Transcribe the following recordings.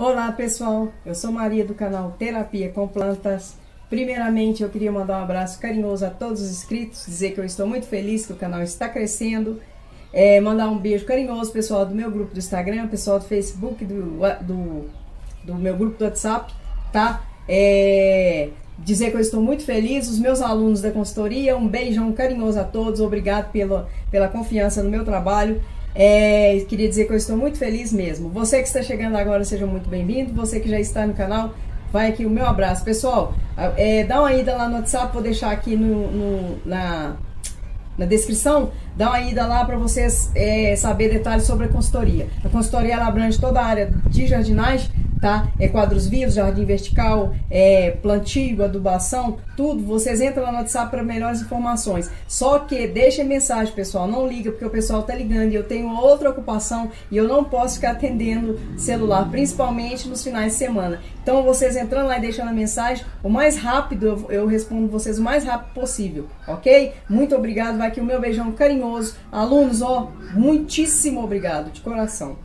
Olá pessoal, eu sou Maria do canal Terapia com Plantas. Primeiramente eu queria mandar um abraço carinhoso a todos os inscritos, dizer que eu estou muito feliz que o canal está crescendo. É, mandar um beijo carinhoso pessoal do meu grupo do Instagram, pessoal do Facebook, do, do, do meu grupo do WhatsApp, tá? É, dizer que eu estou muito feliz, os meus alunos da consultoria, um beijão carinhoso a todos, obrigado pela, pela confiança no meu trabalho. É, queria dizer que eu estou muito feliz mesmo. Você que está chegando agora, seja muito bem-vindo. Você que já está no canal, vai aqui o meu abraço. Pessoal, é, dá uma ida lá no WhatsApp, vou deixar aqui no, no na, na descrição. Dá uma ida lá para vocês é, saber detalhes sobre a consultoria. A consultoria ela abrange toda a área de jardinagem, tá? É quadros vivos, jardim vertical, é plantio, adubação, tudo. Vocês entram lá no WhatsApp para melhores informações. Só que deixem mensagem, pessoal. Não liga, porque o pessoal tá ligando e eu tenho outra ocupação e eu não posso ficar atendendo celular, principalmente nos finais de semana. Então, vocês entrando lá e deixando a mensagem, o mais rápido eu, eu respondo vocês o mais rápido possível, ok? Muito obrigado. Vai aqui o meu beijão carinhoso. Alunos, ó, muitíssimo obrigado, de coração.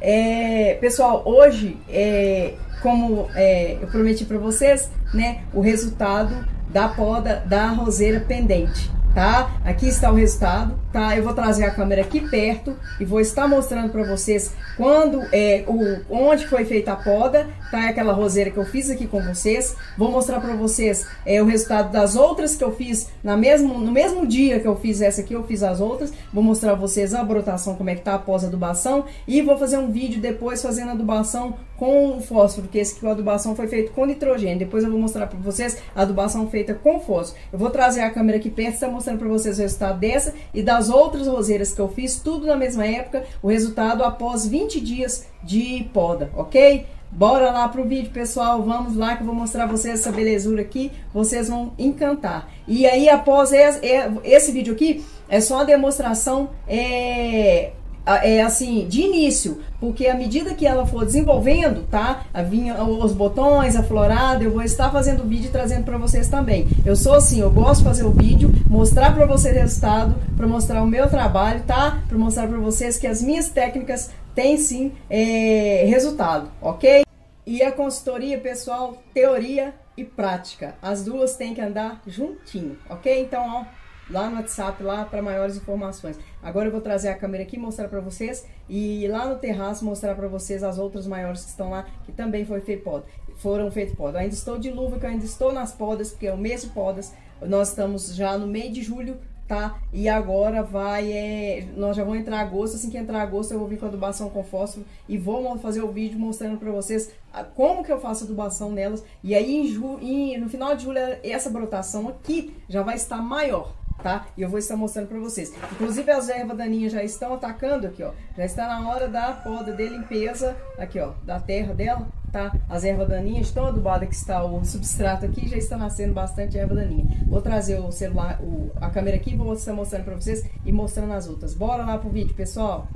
É, pessoal, hoje, é, como é, eu prometi para vocês, né, o resultado da poda da roseira pendente tá? Aqui está o resultado, tá? Eu vou trazer a câmera aqui perto e vou estar mostrando para vocês quando é o onde foi feita a poda, tá? Aquela roseira que eu fiz aqui com vocês. Vou mostrar para vocês é o resultado das outras que eu fiz na mesmo no mesmo dia que eu fiz essa aqui, eu fiz as outras. Vou mostrar para vocês a brotação como é que tá após a adubação e vou fazer um vídeo depois fazendo a adubação com o fósforo, que esse que a adubação foi feito com nitrogênio. Depois eu vou mostrar para vocês a adubação feita com fósforo. Eu vou trazer a câmera aqui perto, tá mostrando para vocês o resultado dessa e das outras roseiras que eu fiz, tudo na mesma época, o resultado após 20 dias de poda, ok? Bora lá pro vídeo, pessoal. Vamos lá que eu vou mostrar vocês essa belezura aqui. Vocês vão encantar. E aí, após esse, vídeo aqui, é só uma demonstração é, é assim, de início, porque à medida que ela for desenvolvendo, tá? A vinha, os botões, a florada, eu vou estar fazendo o vídeo e trazendo para vocês também. Eu sou assim, eu gosto de fazer o vídeo, mostrar para vocês o resultado, para mostrar o meu trabalho, tá? Para mostrar para vocês que as minhas técnicas têm sim é, resultado, ok? E a consultoria, pessoal, teoria e prática. As duas têm que andar juntinho, ok? Então, ó, lá no WhatsApp, lá para maiores informações. Agora eu vou trazer a câmera aqui mostrar para vocês e lá no terraço mostrar para vocês as outras maiores que estão lá, que também foi feito poda, foram feito poda. Eu ainda estou de luva, que eu ainda estou nas podas, porque é o mês de podas. Nós estamos já no meio de julho, tá? E agora vai, é, nós já vamos entrar agosto, assim que entrar agosto eu vou vir com adubação com fósforo e vou fazer o vídeo mostrando para vocês como que eu faço adubação nelas. E aí em ju, em, no final de julho essa brotação aqui já vai estar maior, tá? E eu vou estar mostrando para vocês. Inclusive as ervas daninhas já estão atacando aqui, ó. Já está na hora da poda de limpeza, aqui, ó, da terra dela, tá? As ervas daninhas estão adubadas, que está o substrato aqui, já está nascendo bastante erva daninha. Vou trazer o celular, o, a câmera aqui, vou estar mostrando para vocês e mostrando as outras. Bora lá pro vídeo, pessoal!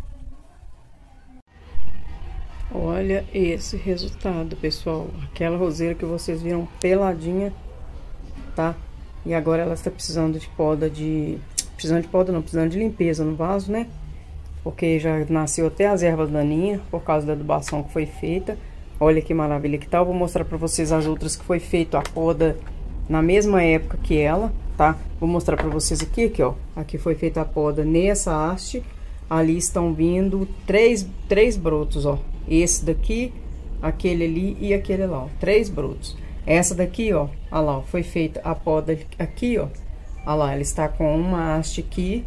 Olha esse resultado, pessoal. Aquela roseira que vocês viram peladinha, tá? E agora ela está precisando de poda de... Precisando de poda não, precisando de limpeza no vaso, né? Porque já nasceu até as ervas daninhas por causa da adubação que foi feita. Olha que maravilha que tal. Vou mostrar pra vocês as outras que foi feito a poda na mesma época que ela, tá? Vou mostrar pra vocês aqui, aqui, ó. Aqui foi feita a poda nessa haste. Ali estão vindo três, três brotos, ó. Esse daqui, aquele ali e aquele lá, ó. Três brotos. Essa daqui, ó, olha lá, foi feita a poda aqui, ó. Olha lá, ela está com uma haste aqui,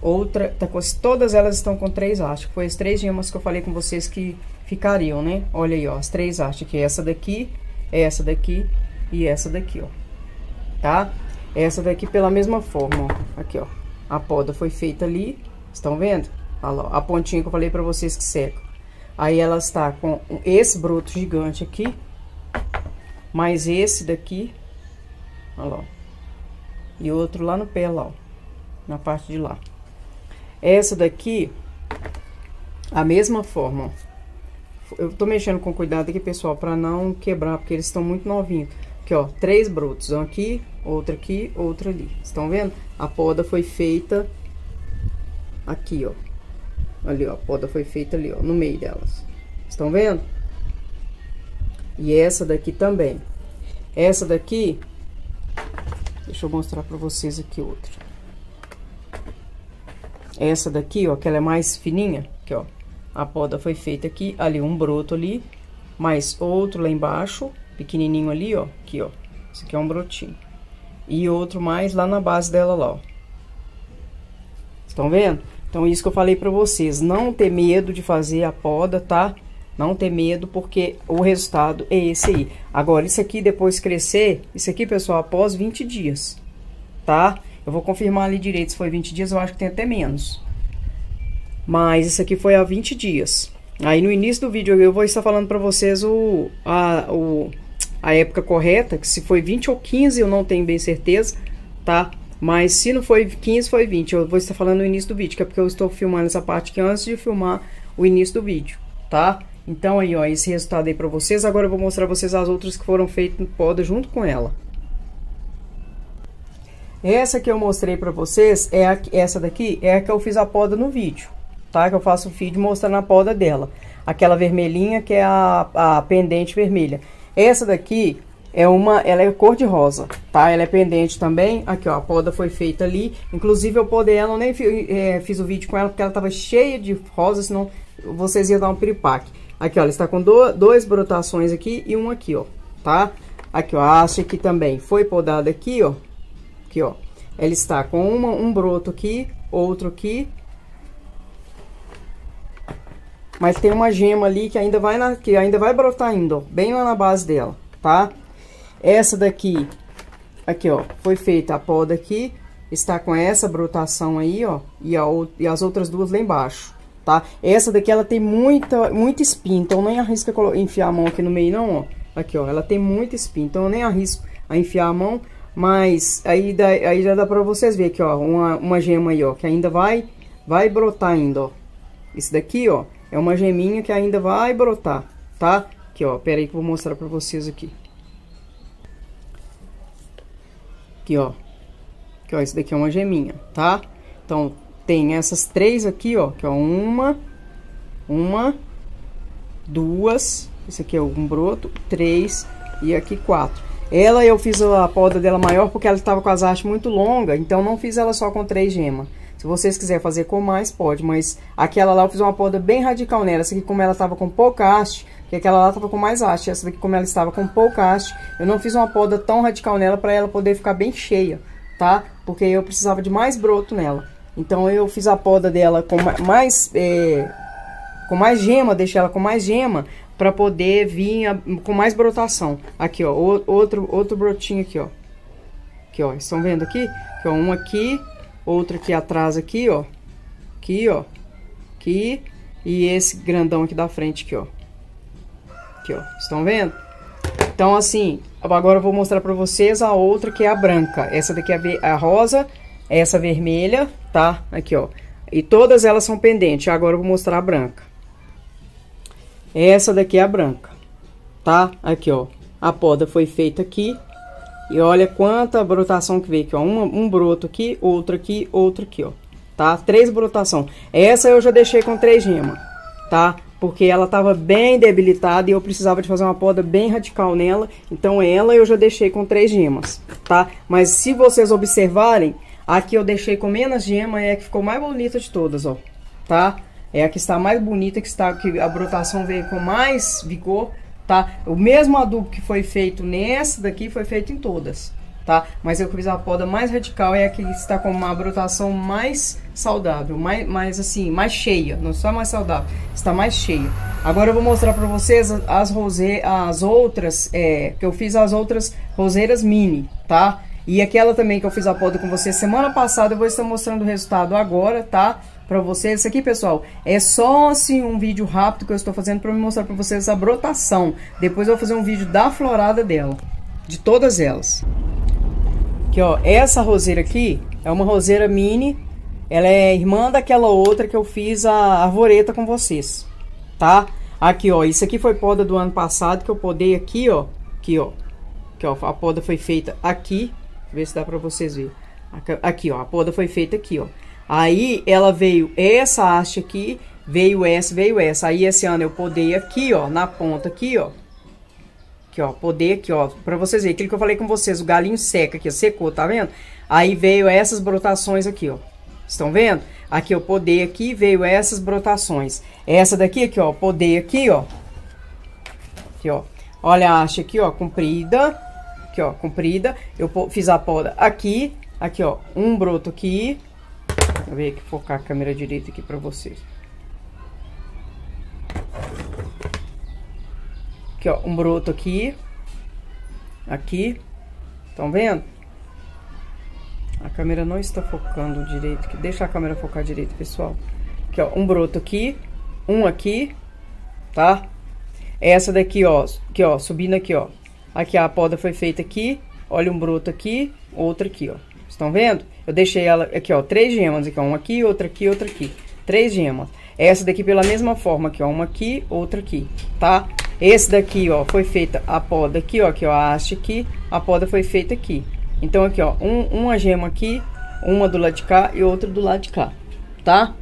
outra, tá com, todas elas estão com três hastes. Foi as três gemas que eu falei com vocês que ficariam, né? Olha aí, ó, as três hastes aqui, essa daqui, essa daqui e essa daqui, ó. Tá? Essa daqui pela mesma forma, ó. Aqui, ó. A poda foi feita ali, estão vendo? Olha lá, a pontinha que eu falei pra vocês que seca. Aí ela está com esse broto gigante aqui, mais esse daqui, olha lá, e outro lá no pé, lá, ó, na parte de lá. Essa daqui, a mesma forma, ó. Eu tô mexendo com cuidado aqui, pessoal, pra não quebrar, porque eles estão muito novinhos. Aqui, ó, três brotos, um aqui, outro aqui, outro ali. Estão vendo? A poda foi feita aqui, ó. Ali, ó, a poda foi feita ali, ó, no meio delas. Estão vendo? E essa daqui também. Essa daqui, deixa eu mostrar pra vocês aqui outra. Essa daqui, ó, que ela é mais fininha, aqui, ó. A poda foi feita aqui, ali um broto ali, mais outro lá embaixo, pequenininho ali, ó, aqui, ó. Esse aqui é um brotinho. E outro mais lá na base dela lá, ó. Estão vendo? Então, isso que eu falei pra vocês, não ter medo de fazer a poda, tá? Não ter medo, porque o resultado é esse aí. Agora, isso aqui depois crescer, isso aqui, pessoal, após 20 dias, tá? Eu vou confirmar ali direito se foi 20 dias, eu acho que tem até menos. Mas isso aqui foi há 20 dias. Aí no início do vídeo eu vou estar falando para vocês o a, o, a época correta, que se foi 20 ou 15 eu não tenho bem certeza, tá? Mas se não foi 15, foi 20. Eu vou estar falando no início do vídeo, que é porque eu estou filmando essa parte aqui antes de filmar o início do vídeo, tá? Então aí, ó, esse resultado aí pra vocês. Agora eu vou mostrar vocês as outras que foram feitas em poda junto com ela. Essa que eu mostrei pra vocês, é a, essa daqui é a que eu fiz a poda no vídeo, tá? Que eu faço o vídeo mostrando a poda dela. Aquela vermelhinha que é a, a pendente vermelha. Essa daqui é uma, ela é cor de rosa, tá? Ela é pendente também. Aqui, ó, a poda foi feita ali. Inclusive, eu podei ela, eu nem é, fiz o vídeo com ela porque ela tava cheia de rosa, senão vocês iam dar um piripaque. Aqui, ó, ela está com do, dois brotações aqui e um aqui, ó, tá? Aqui, ó, a haste aqui também foi podada aqui, ó. Aqui, ó. Ela está com uma, um broto aqui, outro aqui. Mas tem uma gema ali que ainda vai, na, que ainda vai brotar ainda, ó, bem lá na base dela, tá? Essa daqui, aqui, ó, foi feita a poda aqui, está com essa brotação aí, ó, e, a, e as outras duas lá embaixo tá? Essa daqui, ela tem muita, muita espinha, então nem arrisca enfiar a mão aqui no meio não, ó. Aqui, ó, ela tem muita espinha, então eu nem arrisco a enfiar a mão, mas aí, dá, aí já dá pra vocês verem aqui, ó, uma, uma gema aí, ó, que ainda vai, vai brotar ainda, ó. Esse daqui, ó, é uma geminha que ainda vai brotar, tá? Aqui, ó, pera aí que eu vou mostrar pra vocês aqui. Aqui, ó. Aqui, ó, esse daqui é uma geminha, tá? Então, tem essas três aqui, ó, que é uma, uma, duas, esse aqui é um broto, três e aqui quatro. Ela eu fiz a poda dela maior porque ela estava com as hastes muito longas, então não fiz ela só com três gemas. Se vocês quiserem fazer com mais, pode, mas aquela lá eu fiz uma poda bem radical nela. Essa aqui, como ela estava com pouca haste, porque aquela lá estava com mais haste. Essa daqui, como ela estava com pouca haste, eu não fiz uma poda tão radical nela para ela poder ficar bem cheia, tá? Porque eu precisava de mais broto nela. Então eu fiz a poda dela com mais, é, com mais gema, deixei ela com mais gema para poder vir a, com mais brotação. Aqui, ó, outro, outro brotinho aqui, ó. Aqui, ó, estão vendo aqui? Aqui, ó, um aqui, outro aqui atrás aqui, ó. Aqui, ó. Aqui e esse grandão aqui da frente aqui, ó. Aqui, ó. Estão vendo? Então, assim, agora eu vou mostrar pra vocês a outra que é a branca. Essa daqui é a rosa essa vermelha, tá? Aqui, ó. E todas elas são pendentes. Agora eu vou mostrar a branca. Essa daqui é a branca, tá? Aqui, ó. A poda foi feita aqui. E olha quanta brotação que veio aqui, ó. Uma, um broto aqui, outro aqui, outro aqui, ó. Tá? Três brotação. Essa eu já deixei com três gemas, tá? Porque ela tava bem debilitada e eu precisava de fazer uma poda bem radical nela. Então ela eu já deixei com três gemas, tá? Mas se vocês observarem, Aqui eu deixei com menos gema, é a que ficou mais bonita de todas, ó. Tá? É a que está mais bonita, que está que a brotação veio com mais vigor, tá? O mesmo adubo que foi feito nessa daqui foi feito em todas, tá? Mas eu fiz a poda mais radical, é a que está com uma brotação mais saudável, mais, mais assim, mais cheia, não só mais saudável, está mais cheia. Agora eu vou mostrar para vocês as rose, as outras, é, que eu fiz as outras roseiras mini, tá? E aquela também que eu fiz a poda com você semana passada, eu vou estar mostrando o resultado agora, tá? Pra vocês. Isso aqui, pessoal, é só assim um vídeo rápido que eu estou fazendo pra mostrar pra vocês a brotação. Depois eu vou fazer um vídeo da florada dela, de todas elas. Aqui, ó, essa roseira aqui é uma roseira mini. Ela é irmã daquela outra que eu fiz a arvoreta com vocês, tá? Aqui, ó, isso aqui foi poda do ano passado que eu podei aqui, ó. Aqui, ó. Aqui, ó, a poda foi feita aqui, Ver se dá pra vocês verem. Aqui, ó, a poda foi feita aqui, ó. Aí, ela veio essa haste aqui, veio essa, veio essa. Aí, esse ano eu podei aqui, ó, na ponta aqui, ó. Aqui, ó, poder aqui, ó, pra vocês verem, aquilo que eu falei com vocês, o galinho seca aqui, secou, tá vendo? Aí veio essas brotações aqui, ó. Estão vendo? Aqui, o poder aqui, veio essas brotações. Essa daqui, aqui, ó, poder aqui, ó. Aqui, ó. Olha a haste aqui, ó, comprida. Aqui, ó, comprida. Eu fiz a poda aqui, aqui, ó, um broto aqui. Deixa eu ver aqui, focar a câmera direita aqui pra vocês. Aqui, ó, um broto aqui. Aqui. Estão vendo? A câmera não está focando direito. Aqui. Deixa a câmera focar direito, pessoal. Aqui, ó, um broto aqui. Um aqui. Tá? Essa daqui, ó, aqui, ó, subindo aqui, ó. Aqui a poda foi feita aqui. Olha um broto aqui, outra aqui, ó. Estão vendo? Eu deixei ela aqui, ó, três gemas aqui, ó, uma aqui, outra aqui, outra aqui. Três gemas. Essa daqui pela mesma forma aqui, ó, uma aqui, outra aqui, tá? Esse daqui, ó, foi feita a poda aqui, ó, aqui, ó, a haste aqui, a poda foi feita aqui. Então, aqui, ó, um, uma gema aqui, uma do lado de cá e outra do lado de cá, tá?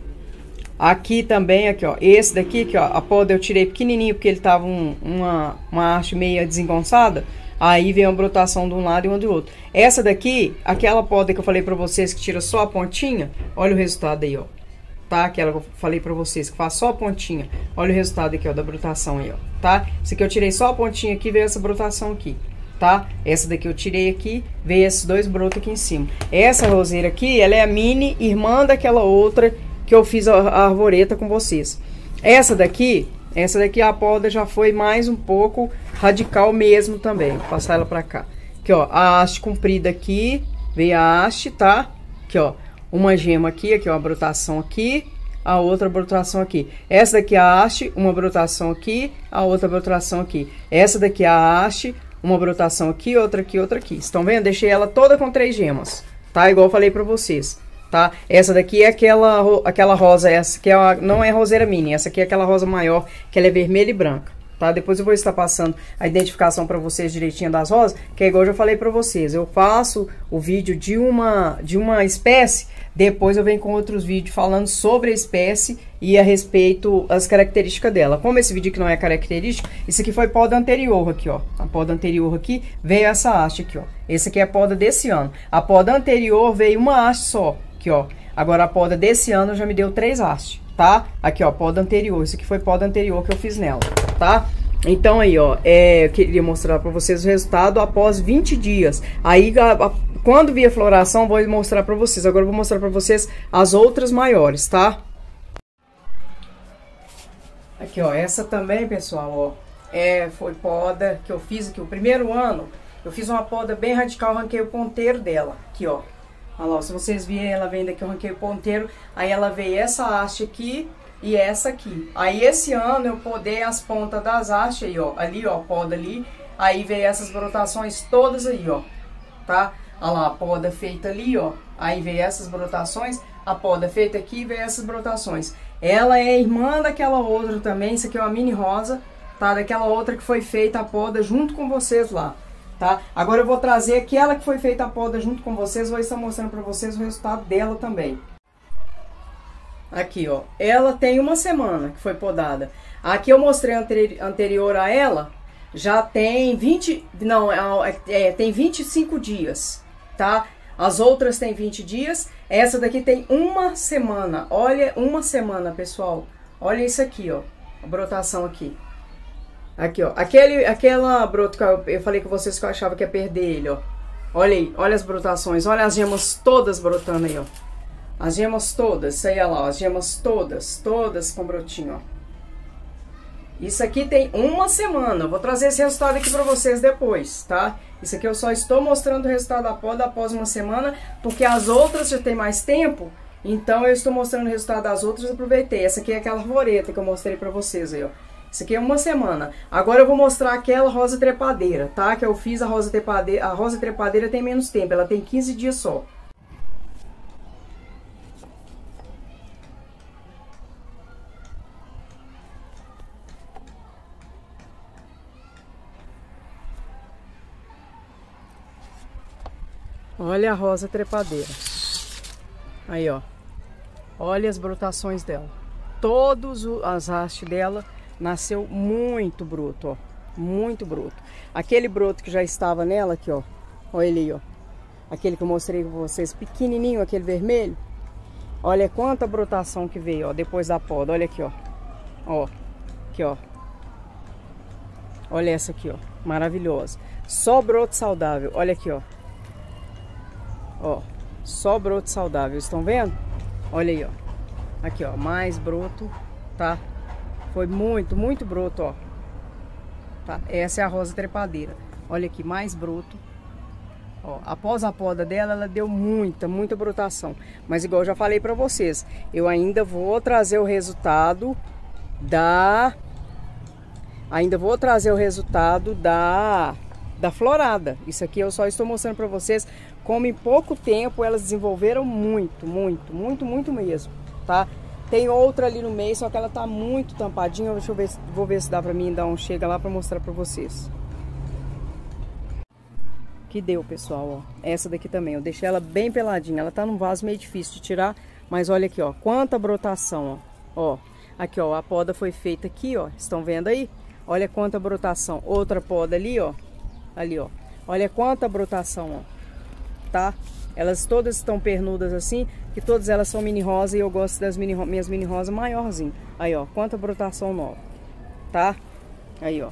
Aqui também, aqui, ó, esse daqui, aqui, ó, a poda eu tirei pequenininho porque ele tava um, uma, uma haste meia desengonçada. Aí vem a brotação de um lado e uma do outro. Essa daqui, aquela poda que eu falei pra vocês que tira só a pontinha, olha o resultado aí, ó tá? Aquela que eu falei pra vocês, que faz só a pontinha. Olha o resultado aqui, ó, da brotação aí, ó, tá? Esse aqui eu tirei só a pontinha aqui, veio essa brotação aqui, tá? Essa daqui eu tirei aqui, veio esses dois brotos aqui em cima. Essa roseira aqui, ela é a mini irmã daquela outra que eu fiz a, a arvoreta com vocês. Essa daqui, essa daqui a poda já foi mais um pouco radical mesmo também. Vou passar ela pra cá. Aqui, ó, a haste comprida aqui, veio a haste, tá? Aqui, ó, uma gema aqui, aqui uma brotação aqui, a outra brotação aqui. Essa daqui é a haste, uma brotação aqui, a outra brotação aqui. Essa daqui é a haste, uma brotação aqui, outra aqui, outra aqui. Estão vendo? Deixei ela toda com três gemas, tá? Igual eu falei pra vocês, tá? Essa daqui é aquela, aquela rosa, essa que é não é roseira mini, essa aqui é aquela rosa maior, que ela é vermelha e branca tá? Depois eu vou estar passando a identificação para vocês direitinho das rosas, que é igual eu já falei para vocês. Eu faço o vídeo de uma, de uma espécie, depois eu venho com outros vídeos falando sobre a espécie e a respeito as características dela. Como esse vídeo aqui não é característico, isso aqui foi poda anterior aqui, ó. A poda anterior aqui veio essa haste aqui, ó. Esse aqui é a poda desse ano. A poda anterior veio uma haste só, aqui, ó. Agora a poda desse ano já me deu três hastes tá? Aqui, ó, poda anterior. Isso aqui foi poda anterior que eu fiz nela, tá? Então aí, ó, é, eu queria mostrar pra vocês o resultado após 20 dias. Aí, a, a, quando vir a floração, vou mostrar pra vocês. Agora vou mostrar pra vocês as outras maiores, tá? Aqui, ó, essa também, pessoal, ó, é, foi poda que eu fiz aqui. O primeiro ano, eu fiz uma poda bem radical, arranquei o ponteiro dela. Aqui, ó. Olha lá, se vocês virem, ela vem daqui, eu arranquei o ponteiro. Aí ela veio essa haste aqui e essa aqui. Aí esse ano eu podei as pontas das hastes aí, ó. Ali, ó, poda ali. Aí veio essas brotações todas aí, ó. Tá? Olha lá, a poda feita ali, ó. Aí veio essas brotações. A poda feita aqui veio essas brotações. Ela é irmã daquela outra também. Isso aqui é uma mini rosa, tá? Daquela outra que foi feita a poda junto com vocês lá tá? Agora eu vou trazer aquela que foi feita a poda junto com vocês, vou estar mostrando para vocês o resultado dela também. Aqui, ó, ela tem uma semana que foi podada. Aqui eu mostrei anteri anterior a ela, já tem 20, não, é, é, tem 25 dias, tá? As outras tem 20 dias, essa daqui tem uma semana. Olha, uma semana, pessoal. Olha isso aqui, ó, a brotação aqui. Aqui, ó. Aquele, aquela broto que eu, falei com vocês que eu achava que ia perder ele, ó. Olha aí, olha as brotações. Olha as gemas todas brotando aí, ó. As gemas todas, aí, olha lá, ó, as gemas todas, todas com brotinho, ó. Isso aqui tem uma semana. Eu vou trazer esse resultado aqui pra vocês depois, tá? Isso aqui eu só estou mostrando o resultado poda após uma semana, porque as outras já tem mais tempo. Então eu estou mostrando o resultado das outras, aproveitei. Essa aqui é aquela arvoreta que eu mostrei pra vocês aí, ó. Isso aqui é uma semana. Agora eu vou mostrar aquela rosa trepadeira, tá? Que eu fiz a rosa trepadeira. A rosa trepadeira tem menos tempo, ela tem 15 dias só. Olha a rosa trepadeira. Aí, ó. Olha as brotações dela. Todos as hastes dela Nasceu muito bruto, ó. muito broto. Aquele broto que já estava nela aqui, ó. Olha ele aí, ó. Aquele que eu mostrei com vocês, pequenininho, aquele vermelho. Olha quanta brotação que veio, ó, depois da poda. Olha aqui, ó. Ó, aqui, ó. Olha essa aqui, ó. Maravilhosa. Só broto saudável. Olha aqui, ó. Ó, só broto saudável. Estão vendo? Olha aí, ó. Aqui, ó, mais broto, tá? Foi muito, muito broto, ó. Tá? Essa é a rosa trepadeira. Olha aqui, mais broto. Ó, após a poda dela, ela deu muita, muita brotação. Mas igual eu já falei pra vocês, eu ainda vou trazer o resultado da... Ainda vou trazer o resultado da, da florada. Isso aqui eu só estou mostrando pra vocês como em pouco tempo elas desenvolveram muito, muito, muito, muito mesmo, tá? Tem outra ali no meio, só que ela tá muito tampadinha. Deixa eu ver, vou ver se dá pra mim dar um chega lá pra mostrar pra vocês. Que deu, pessoal, ó. Essa daqui também, eu deixei ela bem peladinha. Ela tá num vaso meio difícil de tirar, mas olha aqui, ó. Quanta brotação, ó. Ó, aqui, ó, a poda foi feita aqui, ó. Estão vendo aí? Olha quanta brotação. Outra poda ali, ó. Ali, ó. Olha quanta brotação, ó. Tá? Elas todas estão pernudas assim, que todas elas são mini rosa e eu gosto das mini, minhas mini rosa maiorzinho. Aí, ó, quanta brotação nova, tá? Aí, ó.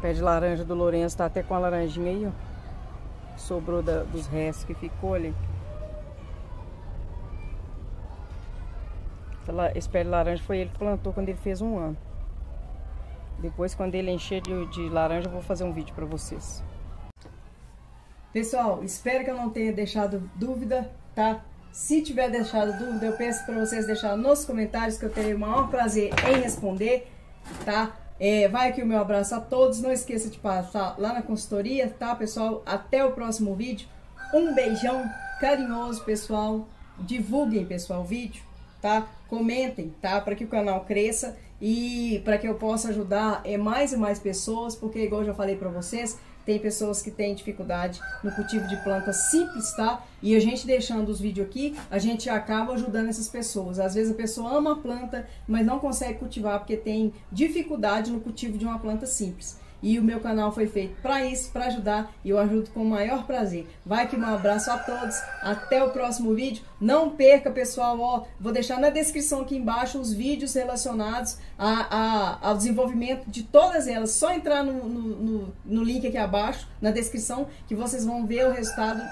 Pé de laranja do Lourenço tá até com a laranjinha aí, ó. Sobrou da, dos restos que ficou ali. Esse pé de laranja foi ele que plantou quando ele fez um ano. Depois, quando ele encher de, de laranja, eu vou fazer um vídeo pra vocês. Pessoal, espero que eu não tenha deixado dúvida, tá? Se tiver deixado dúvida, eu peço para vocês deixarem nos comentários que eu terei o maior prazer em responder, tá? É, vai aqui o meu abraço a todos. Não esqueça de passar lá na consultoria, tá, pessoal? Até o próximo vídeo. Um beijão carinhoso, pessoal. Divulguem, pessoal, o vídeo, tá? Comentem, tá? Para que o canal cresça e para que eu possa ajudar é, mais e mais pessoas, porque, igual eu já falei para vocês, tem pessoas que têm dificuldade no cultivo de plantas simples, tá? E a gente deixando os vídeos aqui, a gente acaba ajudando essas pessoas. Às vezes a pessoa ama a planta, mas não consegue cultivar porque tem dificuldade no cultivo de uma planta simples. E o meu canal foi feito para isso, para ajudar, e eu ajudo com o maior prazer. Vai que um abraço a todos, até o próximo vídeo. Não perca, pessoal, ó, vou deixar na descrição aqui embaixo os vídeos relacionados a, a, ao desenvolvimento de todas elas. Só entrar no, no, no, no link aqui abaixo, na descrição, que vocês vão ver o resultado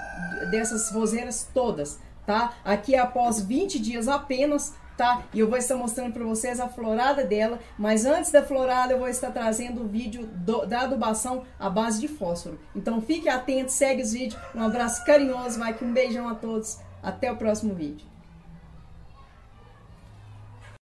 dessas roseiras todas, tá? Aqui após 20 dias apenas, tá? E eu vou estar mostrando para vocês a florada dela, mas antes da florada eu vou estar trazendo o vídeo do, da adubação à base de fósforo. Então fique atento, segue os vídeos, um abraço carinhoso, vai que um beijão a todos, até o próximo vídeo.